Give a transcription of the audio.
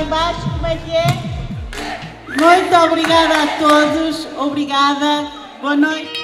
embaixo, como é que é? Muito obrigada a todos, obrigada, boa noite.